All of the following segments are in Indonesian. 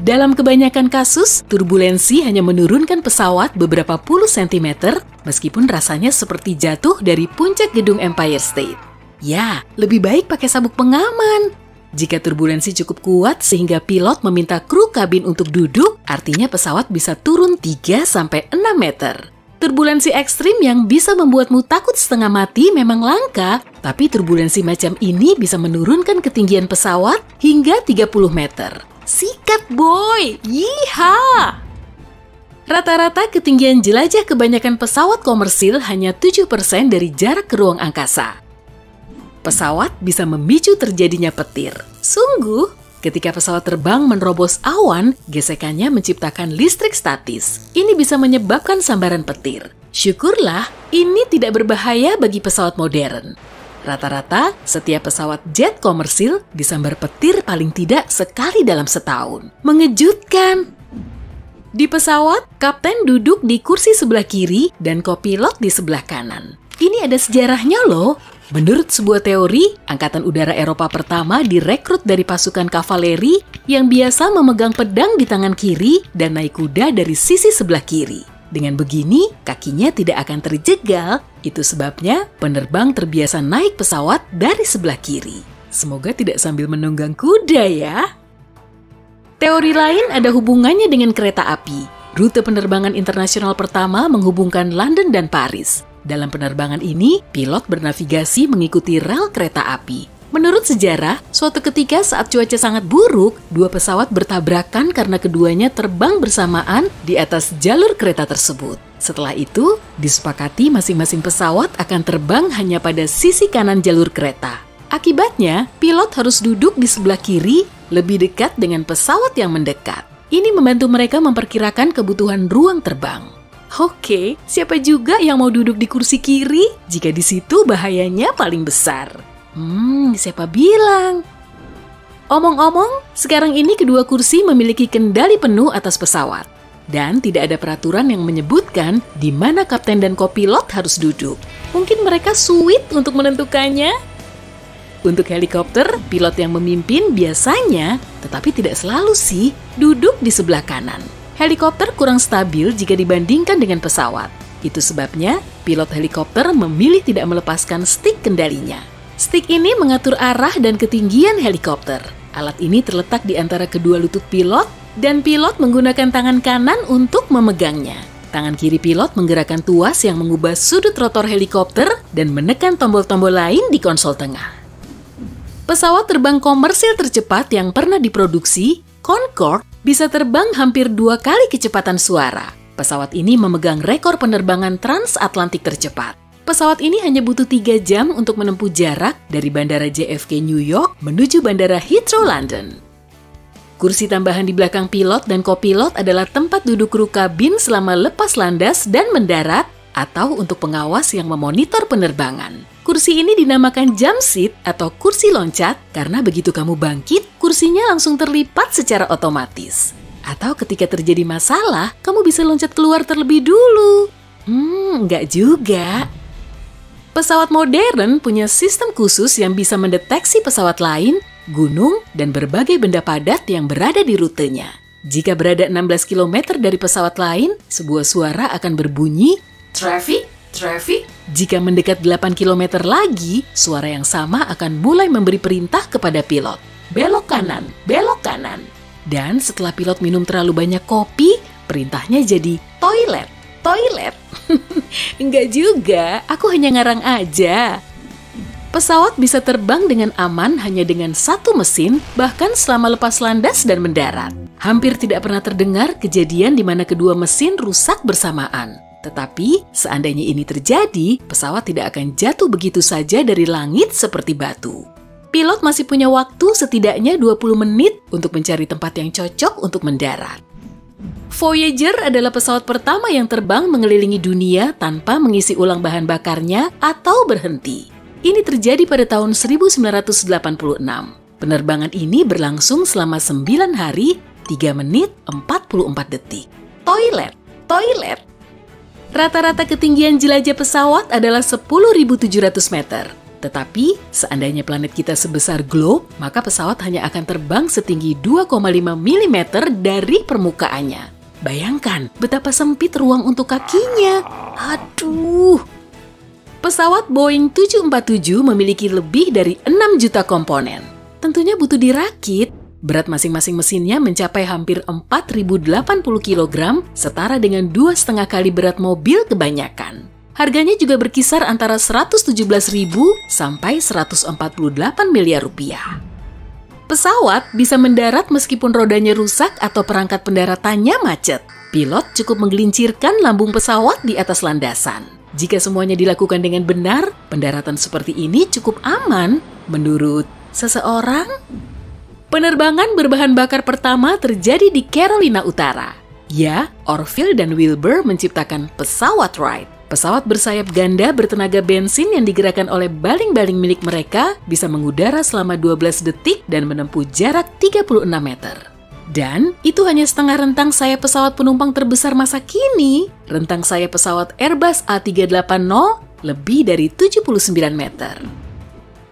Dalam kebanyakan kasus, turbulensi hanya menurunkan pesawat beberapa puluh sentimeter, meskipun rasanya seperti jatuh dari puncak gedung Empire State. Ya, lebih baik pakai sabuk pengaman. Jika turbulensi cukup kuat sehingga pilot meminta kru kabin untuk duduk, artinya pesawat bisa turun 3-6 meter. Turbulensi ekstrim yang bisa membuatmu takut setengah mati memang langka, tapi turbulensi macam ini bisa menurunkan ketinggian pesawat hingga 30 meter. Sikat boy! Yiha! Rata-rata ketinggian jelajah kebanyakan pesawat komersil hanya 7% dari jarak ke ruang angkasa. Pesawat bisa memicu terjadinya petir. Sungguh, ketika pesawat terbang menerobos awan, gesekannya menciptakan listrik statis. Ini bisa menyebabkan sambaran petir. Syukurlah, ini tidak berbahaya bagi pesawat modern. Rata-rata, setiap pesawat jet komersil disambar petir paling tidak sekali dalam setahun. Mengejutkan! Di pesawat, kapten duduk di kursi sebelah kiri dan kopilot di sebelah kanan. Ini ada sejarahnya loh. Menurut sebuah teori, Angkatan Udara Eropa pertama direkrut dari pasukan kavaleri yang biasa memegang pedang di tangan kiri dan naik kuda dari sisi sebelah kiri. Dengan begini, kakinya tidak akan terjegal. Itu sebabnya penerbang terbiasa naik pesawat dari sebelah kiri. Semoga tidak sambil menunggang kuda ya. Teori lain ada hubungannya dengan kereta api. Rute penerbangan internasional pertama menghubungkan London dan Paris. Dalam penerbangan ini, pilot bernavigasi mengikuti rel kereta api. Menurut sejarah, suatu ketika saat cuaca sangat buruk, dua pesawat bertabrakan karena keduanya terbang bersamaan di atas jalur kereta tersebut. Setelah itu, disepakati masing-masing pesawat akan terbang hanya pada sisi kanan jalur kereta. Akibatnya, pilot harus duduk di sebelah kiri lebih dekat dengan pesawat yang mendekat. Ini membantu mereka memperkirakan kebutuhan ruang terbang. Oke, siapa juga yang mau duduk di kursi kiri jika di situ bahayanya paling besar? Hmm, siapa bilang? Omong-omong, sekarang ini kedua kursi memiliki kendali penuh atas pesawat. Dan tidak ada peraturan yang menyebutkan di mana kapten dan kopilot harus duduk. Mungkin mereka sulit untuk menentukannya. Untuk helikopter, pilot yang memimpin biasanya, tetapi tidak selalu sih, duduk di sebelah kanan. Helikopter kurang stabil jika dibandingkan dengan pesawat. Itu sebabnya pilot helikopter memilih tidak melepaskan stik kendalinya. Stick ini mengatur arah dan ketinggian helikopter. Alat ini terletak di antara kedua lutut pilot dan pilot menggunakan tangan kanan untuk memegangnya. Tangan kiri pilot menggerakkan tuas yang mengubah sudut rotor helikopter dan menekan tombol-tombol lain di konsol tengah. Pesawat terbang komersil tercepat yang pernah diproduksi, Concorde, bisa terbang hampir dua kali kecepatan suara. Pesawat ini memegang rekor penerbangan transatlantik tercepat. Pesawat ini hanya butuh 3 jam untuk menempuh jarak dari Bandara JFK New York menuju Bandara Heathrow London. Kursi tambahan di belakang pilot dan kopilot adalah tempat duduk kru kabin selama lepas landas dan mendarat atau untuk pengawas yang memonitor penerbangan. Kursi ini dinamakan jump seat atau kursi loncat karena begitu kamu bangkit, kursinya langsung terlipat secara otomatis. Atau ketika terjadi masalah, kamu bisa loncat keluar terlebih dulu. Hmm, nggak juga. Pesawat modern punya sistem khusus yang bisa mendeteksi pesawat lain, gunung, dan berbagai benda padat yang berada di rutenya. Jika berada 16 km dari pesawat lain, sebuah suara akan berbunyi, Traffic, traffic. Jika mendekat 8 km lagi, suara yang sama akan mulai memberi perintah kepada pilot. Belok kanan, belok kanan. Dan setelah pilot minum terlalu banyak kopi, perintahnya jadi toilet toilet. Enggak juga, aku hanya ngarang aja. Pesawat bisa terbang dengan aman hanya dengan satu mesin, bahkan selama lepas landas dan mendarat. Hampir tidak pernah terdengar kejadian di mana kedua mesin rusak bersamaan. Tetapi, seandainya ini terjadi, pesawat tidak akan jatuh begitu saja dari langit seperti batu. Pilot masih punya waktu setidaknya 20 menit untuk mencari tempat yang cocok untuk mendarat. Voyager adalah pesawat pertama yang terbang mengelilingi dunia tanpa mengisi ulang bahan bakarnya atau berhenti. Ini terjadi pada tahun 1986. Penerbangan ini berlangsung selama 9 hari, 3 menit, 44 detik. Toilet, toilet. Rata-rata ketinggian jelajah pesawat adalah 10.700 meter. Tetapi, seandainya planet kita sebesar globe, maka pesawat hanya akan terbang setinggi 2,5 mm dari permukaannya. Bayangkan betapa sempit ruang untuk kakinya. Aduh. Pesawat Boeing 747 memiliki lebih dari 6 juta komponen. Tentunya butuh dirakit. Berat masing-masing mesinnya mencapai hampir 4.080 kg, setara dengan dua setengah kali berat mobil kebanyakan. Harganya juga berkisar antara 117.000 sampai 148 miliar rupiah. Pesawat bisa mendarat meskipun rodanya rusak atau perangkat pendaratannya macet. Pilot cukup menggelincirkan lambung pesawat di atas landasan. Jika semuanya dilakukan dengan benar, pendaratan seperti ini cukup aman menurut seseorang. Penerbangan berbahan bakar pertama terjadi di Carolina Utara. Ya, Orville dan Wilbur menciptakan pesawat Wright. Pesawat bersayap ganda bertenaga bensin yang digerakkan oleh baling-baling milik mereka bisa mengudara selama 12 detik dan menempuh jarak 36 meter. Dan itu hanya setengah rentang sayap pesawat penumpang terbesar masa kini. Rentang sayap pesawat Airbus A380 lebih dari 79 meter.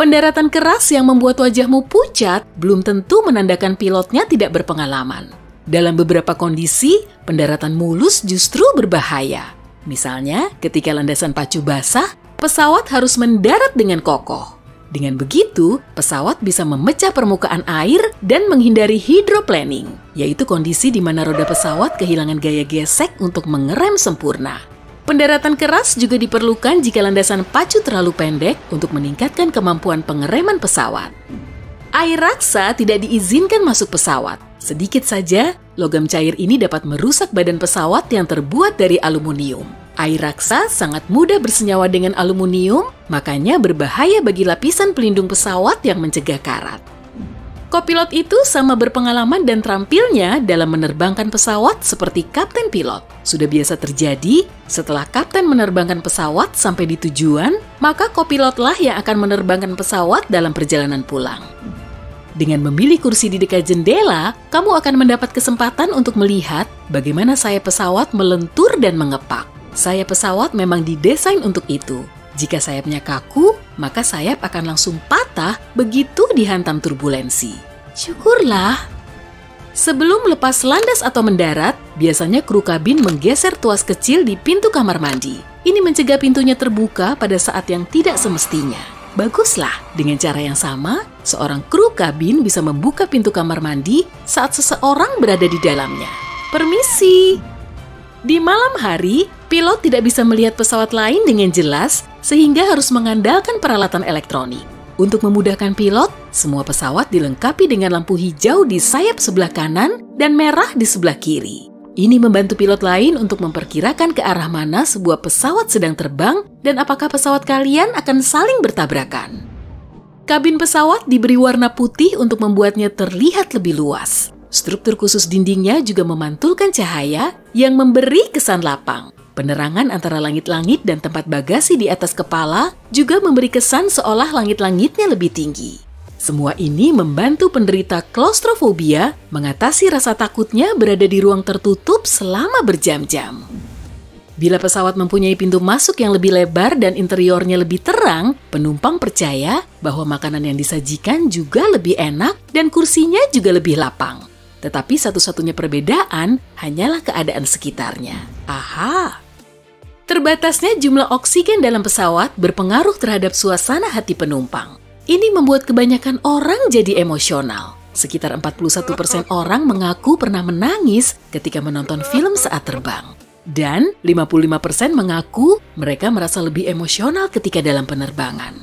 Pendaratan keras yang membuat wajahmu pucat belum tentu menandakan pilotnya tidak berpengalaman. Dalam beberapa kondisi, pendaratan mulus justru berbahaya. Misalnya, ketika landasan pacu basah, pesawat harus mendarat dengan kokoh. Dengan begitu, pesawat bisa memecah permukaan air dan menghindari hydroplaning, yaitu kondisi di mana roda pesawat kehilangan gaya gesek untuk mengerem sempurna. Pendaratan keras juga diperlukan jika landasan pacu terlalu pendek untuk meningkatkan kemampuan pengereman pesawat. Air raksa tidak diizinkan masuk pesawat. Sedikit saja, Logam cair ini dapat merusak badan pesawat yang terbuat dari aluminium. Air raksa sangat mudah bersenyawa dengan aluminium, makanya berbahaya bagi lapisan pelindung pesawat yang mencegah karat. Kopilot itu sama berpengalaman dan terampilnya dalam menerbangkan pesawat seperti kapten pilot. Sudah biasa terjadi, setelah kapten menerbangkan pesawat sampai di tujuan, maka kopilotlah yang akan menerbangkan pesawat dalam perjalanan pulang. Dengan memilih kursi di dekat jendela, kamu akan mendapat kesempatan untuk melihat bagaimana sayap pesawat melentur dan mengepak. Sayap pesawat memang didesain untuk itu. Jika sayapnya kaku, maka sayap akan langsung patah begitu dihantam turbulensi. Syukurlah. Sebelum lepas landas atau mendarat, biasanya kru kabin menggeser tuas kecil di pintu kamar mandi. Ini mencegah pintunya terbuka pada saat yang tidak semestinya. Baguslah, dengan cara yang sama, seorang kru kabin bisa membuka pintu kamar mandi saat seseorang berada di dalamnya. Permisi! Di malam hari, pilot tidak bisa melihat pesawat lain dengan jelas sehingga harus mengandalkan peralatan elektronik. Untuk memudahkan pilot, semua pesawat dilengkapi dengan lampu hijau di sayap sebelah kanan dan merah di sebelah kiri. Ini membantu pilot lain untuk memperkirakan ke arah mana sebuah pesawat sedang terbang dan apakah pesawat kalian akan saling bertabrakan. Kabin pesawat diberi warna putih untuk membuatnya terlihat lebih luas. Struktur khusus dindingnya juga memantulkan cahaya yang memberi kesan lapang. Penerangan antara langit-langit dan tempat bagasi di atas kepala juga memberi kesan seolah langit-langitnya lebih tinggi. Semua ini membantu penderita klaustrofobia mengatasi rasa takutnya berada di ruang tertutup selama berjam-jam. Bila pesawat mempunyai pintu masuk yang lebih lebar dan interiornya lebih terang, penumpang percaya bahwa makanan yang disajikan juga lebih enak dan kursinya juga lebih lapang. Tetapi satu-satunya perbedaan hanyalah keadaan sekitarnya. Aha! Terbatasnya jumlah oksigen dalam pesawat berpengaruh terhadap suasana hati penumpang. Ini membuat kebanyakan orang jadi emosional. Sekitar 41% orang mengaku pernah menangis ketika menonton film saat terbang. Dan 55% mengaku mereka merasa lebih emosional ketika dalam penerbangan.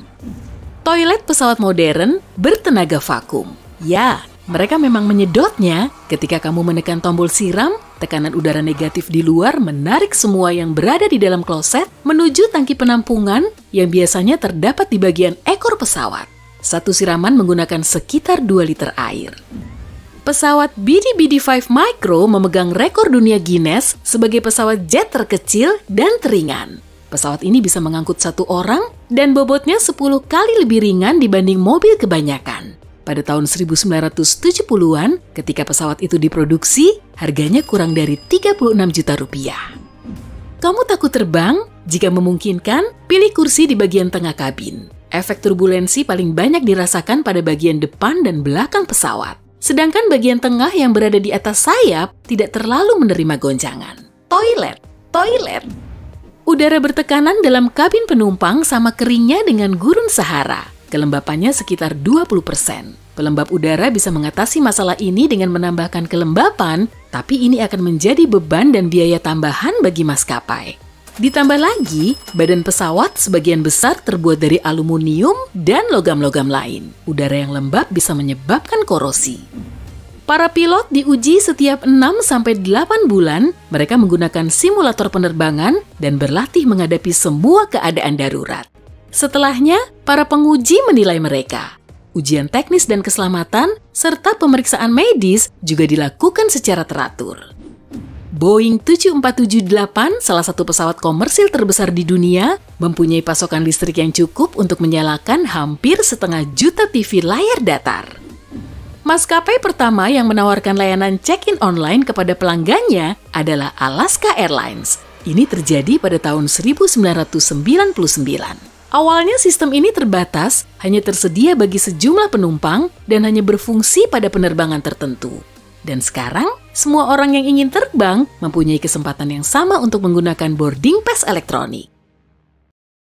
Toilet pesawat modern bertenaga vakum. Ya, mereka memang menyedotnya ketika kamu menekan tombol siram, tekanan udara negatif di luar menarik semua yang berada di dalam kloset menuju tangki penampungan yang biasanya terdapat di bagian ekor pesawat. Satu siraman menggunakan sekitar 2 liter air. Pesawat BD-BD5 Micro memegang rekor dunia Guinness sebagai pesawat jet terkecil dan teringan. Pesawat ini bisa mengangkut satu orang dan bobotnya 10 kali lebih ringan dibanding mobil kebanyakan. Pada tahun 1970-an, ketika pesawat itu diproduksi, harganya kurang dari 36 juta rupiah. Kamu takut terbang? Jika memungkinkan, pilih kursi di bagian tengah kabin. Efek turbulensi paling banyak dirasakan pada bagian depan dan belakang pesawat. Sedangkan bagian tengah yang berada di atas sayap tidak terlalu menerima goncangan. Toilet, toilet. Udara bertekanan dalam kabin penumpang sama keringnya dengan gurun Sahara. Kelembapannya sekitar 20%. Pelembab udara bisa mengatasi masalah ini dengan menambahkan kelembapan, tapi ini akan menjadi beban dan biaya tambahan bagi maskapai. Ditambah lagi, badan pesawat sebagian besar terbuat dari aluminium dan logam-logam lain. Udara yang lembab bisa menyebabkan korosi. Para pilot diuji setiap 6-8 bulan, mereka menggunakan simulator penerbangan dan berlatih menghadapi semua keadaan darurat. Setelahnya, para penguji menilai mereka. Ujian teknis dan keselamatan, serta pemeriksaan medis juga dilakukan secara teratur. Boeing 7478, salah satu pesawat komersil terbesar di dunia, mempunyai pasokan listrik yang cukup untuk menyalakan hampir setengah juta TV layar datar. Maskapai pertama yang menawarkan layanan check-in online kepada pelanggannya adalah Alaska Airlines. Ini terjadi pada tahun 1999. Awalnya sistem ini terbatas, hanya tersedia bagi sejumlah penumpang dan hanya berfungsi pada penerbangan tertentu. Dan sekarang, semua orang yang ingin terbang mempunyai kesempatan yang sama untuk menggunakan boarding pass elektronik.